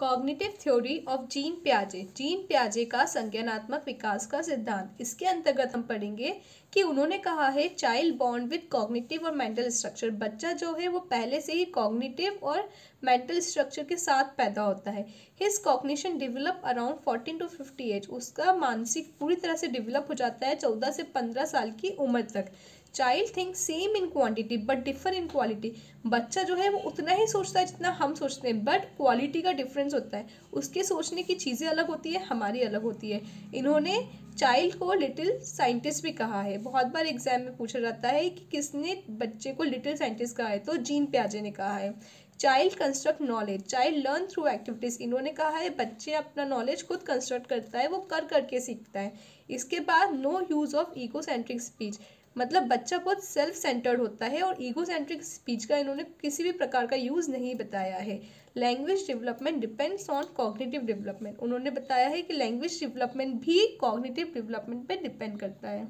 Cognitive theory of Jean प्याजे Jean प्याजे का संज्ञानात्मक विकास का सिद्धांत। इसके अंतर्गत हम पढ़ेंगे कि उन्होंने कहा है चाइल्ड बॉन्ड विद कॉग्निटिव और मेंटल स्ट्रक्चर बच्चा जो है, वो पहले से ही कॉग्निटिव और मेंटल स्ट्रक्चर के साथ पैदा होता है। His cognition develop around fourteen to fifty age उसका मानसिक पूरी तरह से डिवेलप हो जाता है चौदह से पंद्रह साल की उम्र तक। Child think same in quantity but differ in quality बच्चा जो है वो उतना ही सोचता है जितना हम सोचते हैं बट क्वालिटी का डिफरेंस होता है। उसके सोचने की चीज़ें अलग होती है, हमारी अलग होती है। इन्होंने चाइल्ड को लिटिल साइंटिस्ट भी कहा है। बहुत बार एग्ज़ाम में पूछा जाता है कि किसने बच्चे को लिटिल साइंटिस्ट कहा है तो जीन प्याजे ने कहा है। Child construct knowledge child learn through activities इन्होंने कहा है, बच्चे अपना नॉलेज खुद कंस्ट्रक्ट करता है, वो कर करके सीखता है। इसके बाद no use of egocentric speech मतलब बच्चा बहुत सेल्फ सेंटर्ड होता है और ईगो सेंट्रिक स्पीच का इन्होंने किसी भी प्रकार का यूज़ नहीं बताया है। Language development depends on cognitive development उन्होंने बताया है कि लैंग्वेज डेवलपमेंट भी कॉग्निटिव डेवलपमेंट पर डिपेंड करता है।